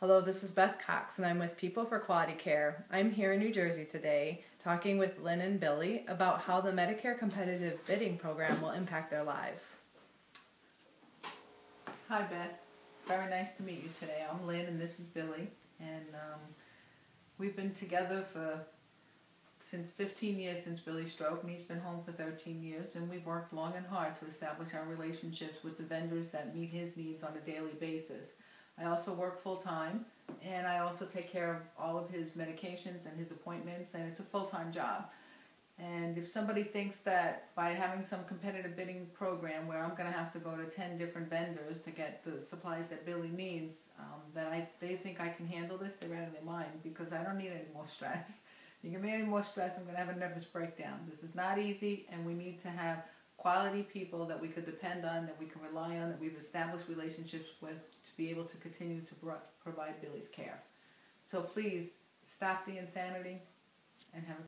Hello, this is Beth Cox, and I'm with People for Quality Care. I'm here in New Jersey today talking with Lynn and Billy about how the Medicare competitive bidding program will impact their lives. Hi, Beth. Very nice to meet you today. I'm Lynn, and this is Billy. And um, we've been together for since 15 years since Billy's stroke, and he's been home for 13 years. And we've worked long and hard to establish our relationships with the vendors that meet his needs on a daily basis. I also work full time, and I also take care of all of his medications and his appointments, and it's a full time job. And if somebody thinks that by having some competitive bidding program where I'm going to have to go to 10 different vendors to get the supplies that Billy needs, um, that I, they think I can handle this, they're out of their mind because I don't need any more stress. You give me any more stress, I'm going to have a nervous breakdown. This is not easy, and we need to have quality people that we could depend on, that we can rely on, that we've established relationships with to be able to continue to pro- provide Billy's care. So please stop the insanity and have a